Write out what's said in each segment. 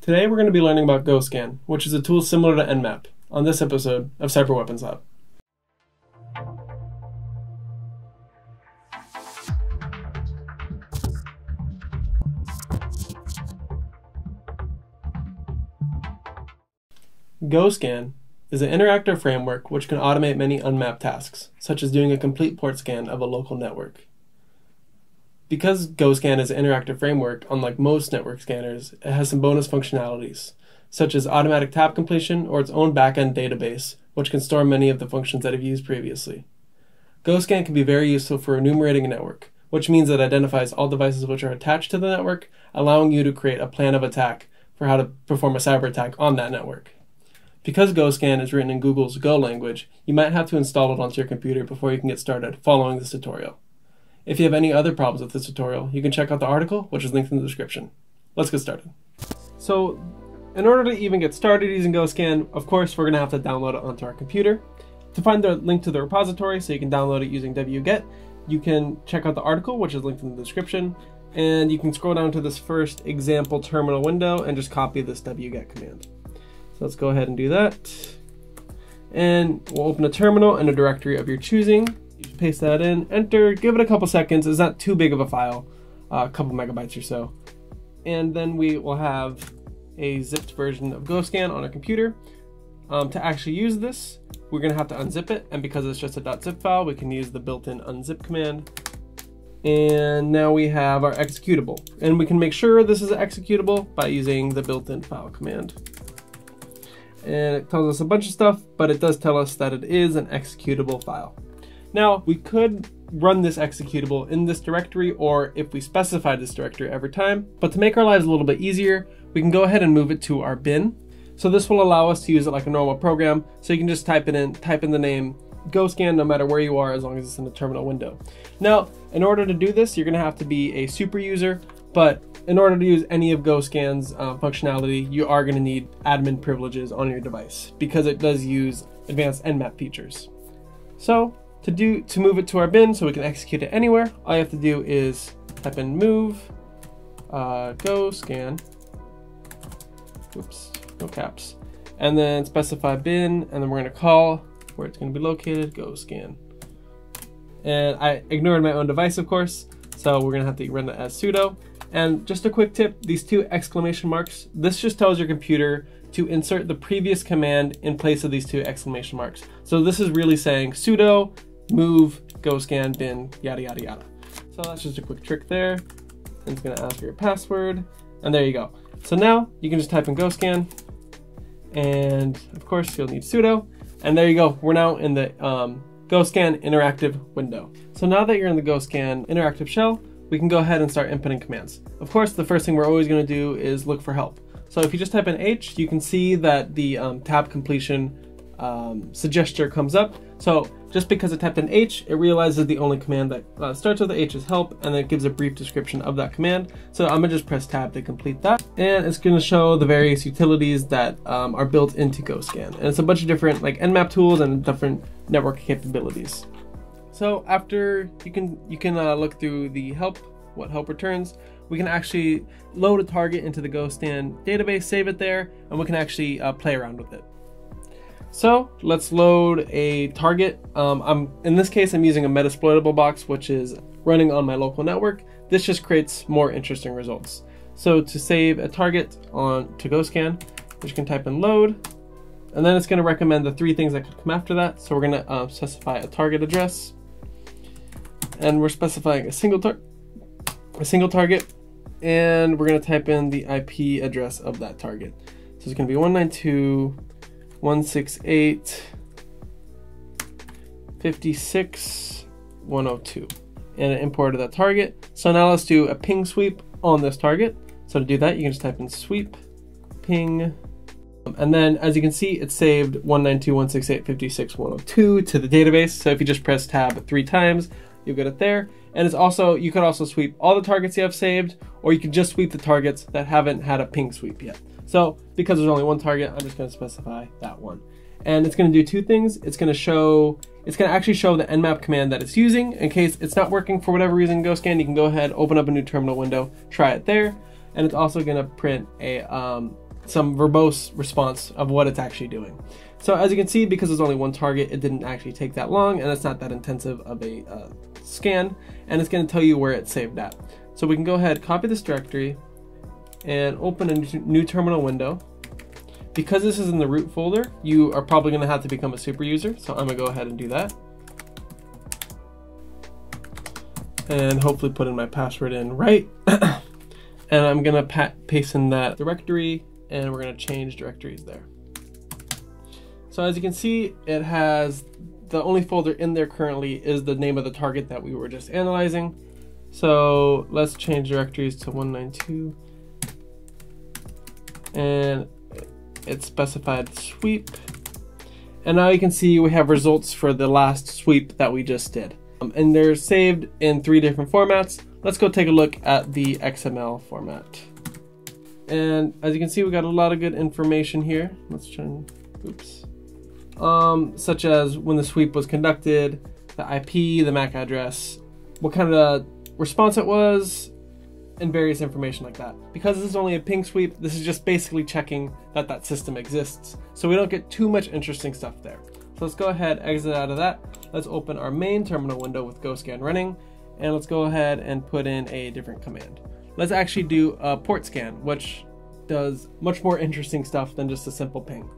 Today we're going to be learning about GoScan, which is a tool similar to Nmap, on this episode of Cyber Weapons Lab. GoScan is an interactive framework which can automate many Nmap tasks, such as doing a complete port scan of a local network. Because GoScan is an interactive framework, unlike most network scanners, it has some bonus functionalities, such as automatic tab completion or its own backend database, which can store many of the functions that I've used previously. GoScan can be very useful for enumerating a network, which means it identifies all devices which are attached to the network, allowing you to create a plan of attack for how to perform a cyber attack on that network. Because GoScan is written in Google's Go language, you might have to install it onto your computer before you can get started following this tutorial. If you have any other problems with this tutorial, you can check out the article, which is linked in the description. Let's get started. So, in order to even get started using GoScan, of course, we're going to have to download it onto our computer. To find the link to the repository so you can download it using wget, you can check out the article, which is linked in the description, and you can scroll down to this first example terminal window and just copy this wget command. So let's go ahead and do that. And we'll open a terminal and a directory of your choosing. You paste that in, enter, give it a couple seconds. It's not too big of a file, uh, a couple megabytes or so. And then we will have a zipped version of GoScan on our computer. Um, to actually use this, we're gonna have to unzip it. And because it's just a .zip file, we can use the built-in unzip command. And now we have our executable. And we can make sure this is executable by using the built-in file command and it tells us a bunch of stuff, but it does tell us that it is an executable file. Now, we could run this executable in this directory or if we specify this directory every time, but to make our lives a little bit easier, we can go ahead and move it to our bin. So this will allow us to use it like a normal program, so you can just type it in, type in the name go scan no matter where you are as long as it's in the terminal window. Now, in order to do this, you're gonna have to be a super user, but in order to use any of GoScan's uh, functionality, you are going to need admin privileges on your device because it does use advanced Nmap features. So to do to move it to our bin so we can execute it anywhere, all you have to do is type in move uh, GoScan. Oops, no caps. And then specify bin, and then we're going to call where it's going to be located, go scan. And I ignored my own device, of course, so we're going to have to run it as sudo. And just a quick tip, these two exclamation marks, this just tells your computer to insert the previous command in place of these two exclamation marks. So this is really saying sudo move go scan bin yada yada yada. So that's just a quick trick there. And it's gonna ask for your password and there you go. So now you can just type in go scan and of course you'll need sudo and there you go. We're now in the um, GoScan interactive window. So now that you're in the go scan interactive shell, we can go ahead and start inputting commands. Of course, the first thing we're always going to do is look for help. So if you just type in H, you can see that the um, tab completion um, suggestion comes up. So just because it typed in H, it realizes the only command that uh, starts with the H is help, and then it gives a brief description of that command. So I'm gonna just press tab to complete that. And it's gonna show the various utilities that um, are built into GoScan. And it's a bunch of different like Nmap tools and different network capabilities. So after you can you can uh, look through the help, what help returns, we can actually load a target into the GoScan database, save it there, and we can actually uh, play around with it. So let's load a target. Um, I'm in this case I'm using a Metasploitable box, which is running on my local network. This just creates more interesting results. So to save a target on to GoScan, you can type in load, and then it's going to recommend the three things that could come after that. So we're going to uh, specify a target address, and we're specifying a single a single target and we're going to type in the IP address of that target. So it's going to be 192.168.56.102 and it imported that target. So now let's do a ping sweep on this target. So to do that, you can just type in sweep ping and then as you can see, it saved 192.168.56.102 to the database. So if you just press tab three times, you'll get it there. And it's also, you could also sweep all the targets you have saved, or you can just sweep the targets that haven't had a ping sweep yet. So because there's only one target, I'm just gonna specify that one. And it's gonna do two things. It's gonna show, it's gonna actually show the nmap command that it's using. In case it's not working for whatever reason, GoScan, you can go ahead, open up a new terminal window, try it there. And it's also gonna print a, um, some verbose response of what it's actually doing. So as you can see, because there's only one target, it didn't actually take that long, and it's not that intensive of a uh, scan, and it's going to tell you where it saved at. So we can go ahead, copy this directory, and open a new terminal window. Because this is in the root folder, you are probably going to have to become a super user, so I'm to go ahead and do that. And hopefully put in my password in right. and I'm going to paste in that directory, and we're going to change directories there. So as you can see, it has the only folder in there currently is the name of the target that we were just analyzing. So let's change directories to 192 and it specified sweep. And now you can see we have results for the last sweep that we just did. Um, and they're saved in three different formats. Let's go take a look at the XML format. And as you can see, we got a lot of good information here. Let's try and, oops. Um, such as when the sweep was conducted, the IP, the MAC address, what kind of response it was, and various information like that. Because this is only a ping sweep, this is just basically checking that that system exists. So we don't get too much interesting stuff there. So let's go ahead, exit out of that. Let's open our main terminal window with GoScan running, and let's go ahead and put in a different command. Let's actually do a port scan, which does much more interesting stuff than just a simple ping.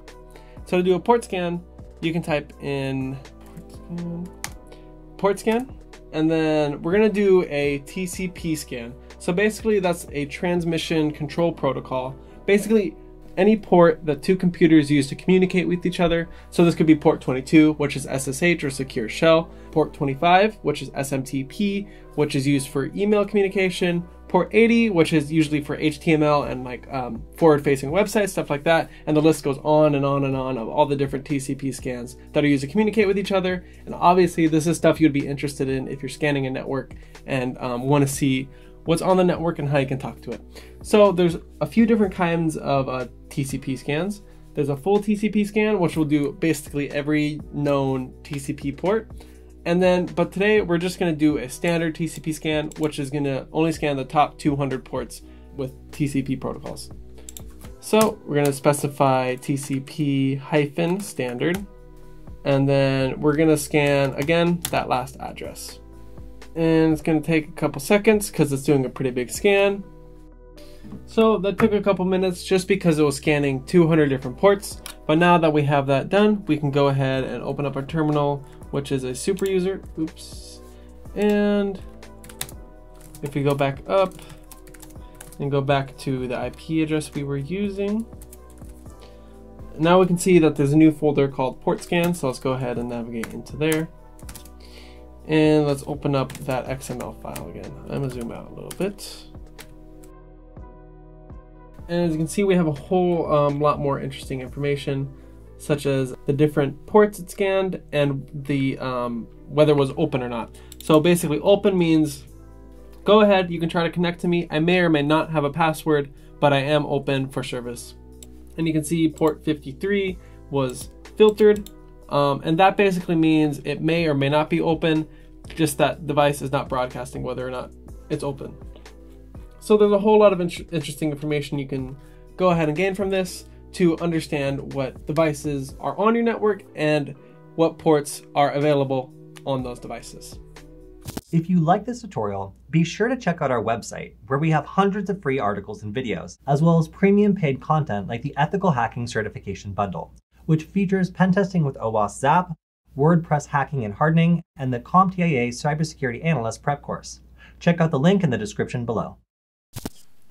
So to do a port scan, you can type in port scan, port scan and then we're gonna do a TCP scan. So basically that's a transmission control protocol. Basically any port that two computers use to communicate with each other. So this could be port 22, which is SSH or secure shell, port 25, which is SMTP, which is used for email communication, port 80, which is usually for HTML and like um, forward-facing websites, stuff like that. And the list goes on and on and on of all the different TCP scans that are used to communicate with each other. And obviously, this is stuff you'd be interested in if you're scanning a network and um, want to see what's on the network and how you can talk to it. So there's a few different kinds of uh, TCP scans. There's a full TCP scan, which will do basically every known TCP port. And then, but today we're just gonna do a standard TCP scan, which is gonna only scan the top 200 ports with TCP protocols. So we're gonna specify TCP hyphen standard, and then we're gonna scan again that last address. And it's gonna take a couple seconds because it's doing a pretty big scan. So that took a couple minutes just because it was scanning 200 different ports. But now that we have that done, we can go ahead and open up our terminal which is a super user. Oops. And if we go back up and go back to the IP address we were using, now we can see that there's a new folder called port scan. So let's go ahead and navigate into there. And let's open up that XML file again. I'm gonna zoom out a little bit. And as you can see, we have a whole um, lot more interesting information such as the different ports it scanned and the um, whether it was open or not. So basically open means go ahead, you can try to connect to me. I may or may not have a password, but I am open for service. And you can see port 53 was filtered. Um, and that basically means it may or may not be open, just that device is not broadcasting whether or not it's open. So there's a whole lot of in interesting information you can go ahead and gain from this to understand what devices are on your network and what ports are available on those devices. If you like this tutorial, be sure to check out our website, where we have hundreds of free articles and videos, as well as premium paid content like the Ethical Hacking Certification Bundle, which features pen testing with OWASP ZAP, WordPress hacking and hardening, and the CompTIA Cybersecurity Analyst prep course. Check out the link in the description below.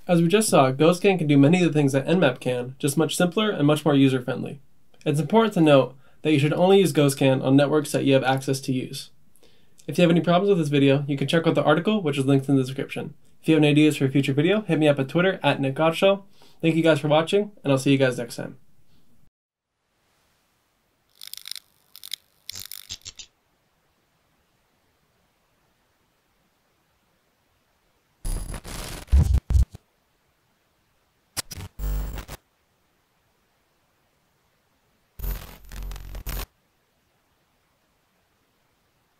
As we just saw, GoScan can do many of the things that Nmap can, just much simpler and much more user-friendly. It's important to note that you should only use GoScan on networks that you have access to use. If you have any problems with this video, you can check out the article, which is linked in the description. If you have any ideas for a future video, hit me up at Twitter at Nick Godshall. Thank you guys for watching, and I'll see you guys next time.